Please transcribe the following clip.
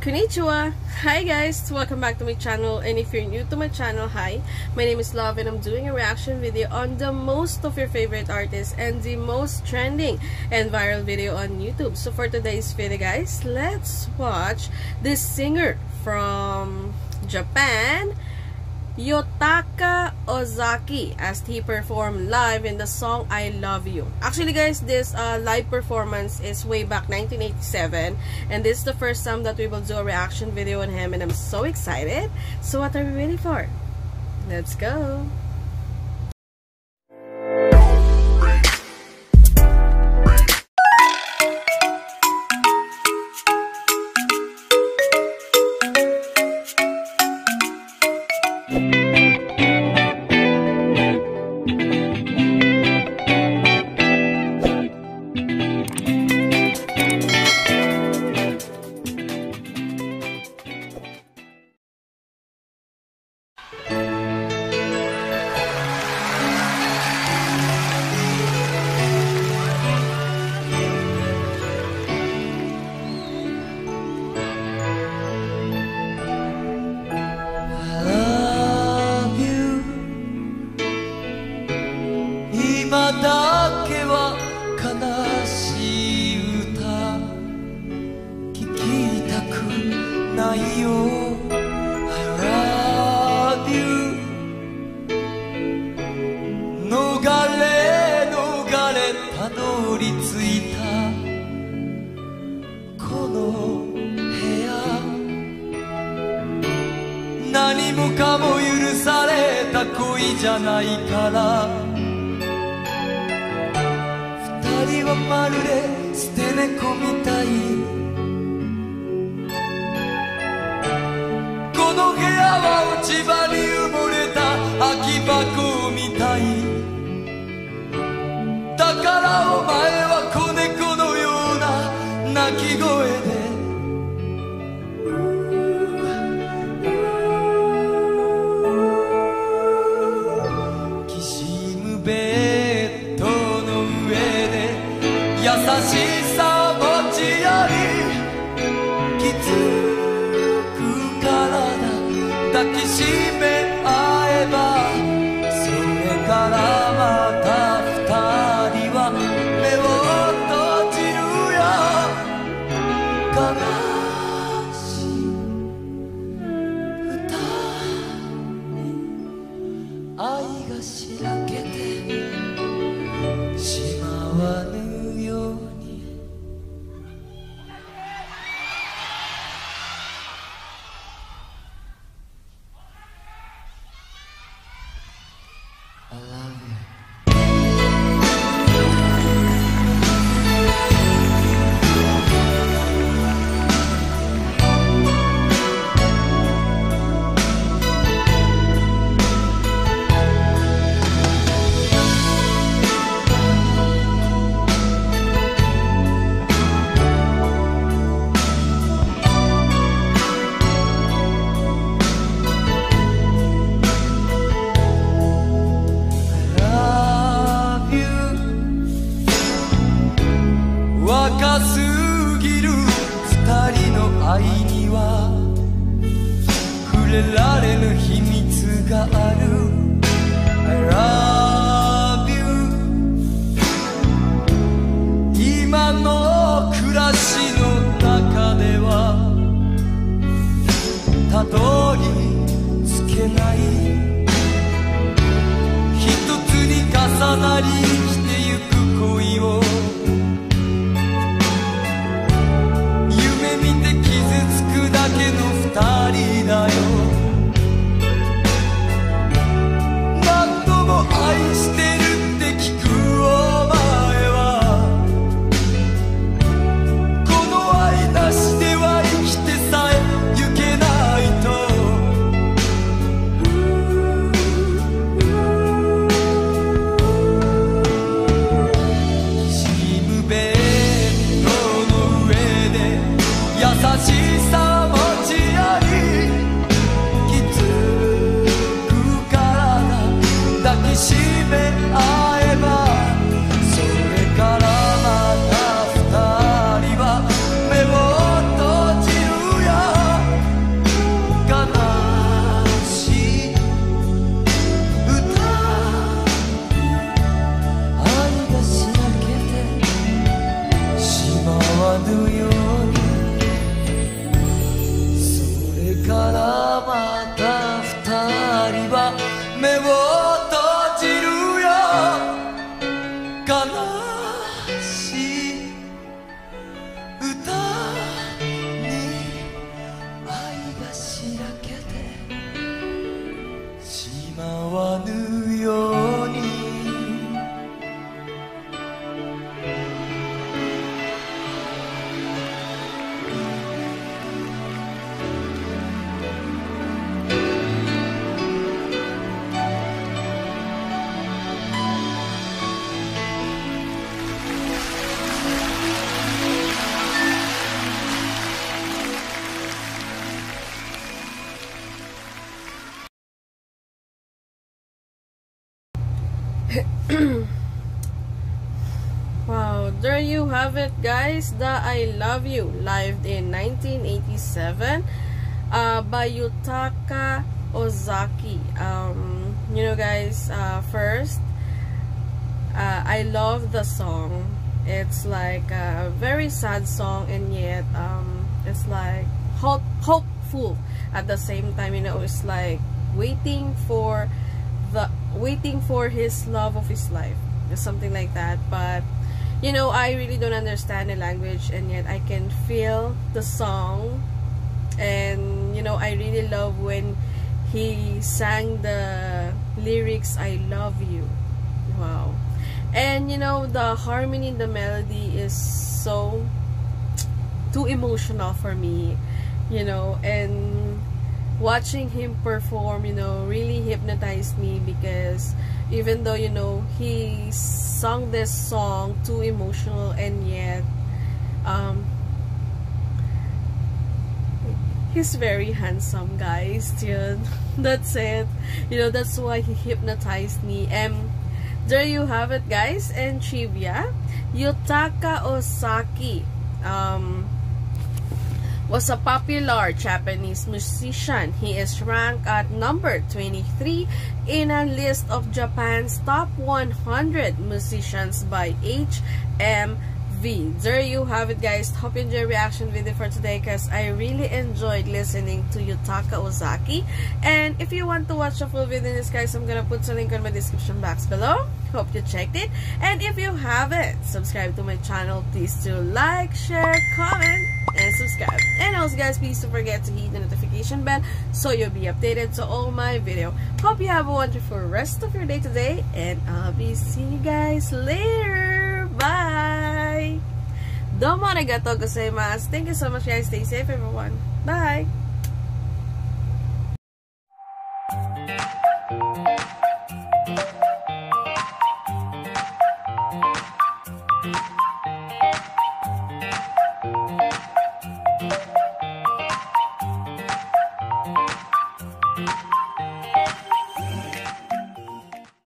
Konnichiwa! Hi guys! Welcome back to my channel and if you're new to my channel, hi! My name is Love and I'm doing a reaction video on the most of your favorite artists and the most trending and viral video on YouTube. So for today's video guys, let's watch this singer from Japan Yutaka Ozaki as he performed live in the song I Love You. Actually guys, this uh, live performance is way back 1987 and this is the first time that we will do a reaction video on him and I'm so excited. So what are we waiting for? Let's go! 今だけは悲しい歌聞きたくないよ。I love you. 逃れ逃れたどり着いた。この部屋何もかも許された恋じゃないから。まるで捨て猫みたい。この部屋は落ち葉に埋もれた空き箱みたい。宝を優しされられぬ秘密がある。I love you. 今の暮らしの中ではたどり着けない。一つに重なり生きてゆく恋を夢見て傷つくだけの二人だよ。一起悲哀。Have it, guys. The I Love You, live in 1987 uh, by Yutaka Ozaki. Um, you know, guys, uh, first, uh, I love the song. It's like a very sad song, and yet um, it's like hope hopeful at the same time. You know, it's like waiting for the waiting for his love of his life, something like that. But you know, I really don't understand the language, and yet I can feel the song. And you know I really love when he sang the lyrics I love you. Wow. And you know the harmony the melody is so too emotional for me you know and watching him perform you know really hypnotized me because even though you know he sung this song too emotional and yet um, he's very handsome guys. That's it. You know that's why he hypnotized me. And there you have it guys. And trivia. Yutaka Ozaki um, was a popular Japanese musician. He is ranked at number 23 in a list of Japan's top 100 musicians by HM V. There you have it guys. Hope you enjoyed reaction video for today because I really enjoyed listening to Yutaka Ozaki. And if you want to watch the full video in this guys, I'm gonna put the link in my description box below. Hope you checked it. And if you haven't subscribed to my channel, please do like, share, comment, and subscribe. And also guys, please don't forget to hit the notification bell so you'll be updated to all my video. Hope you have a wonderful rest of your day today. And I'll be seeing you guys later. Bye! Domo arigato gozaimasu. Thank you so much guys. Stay safe everyone. Bye!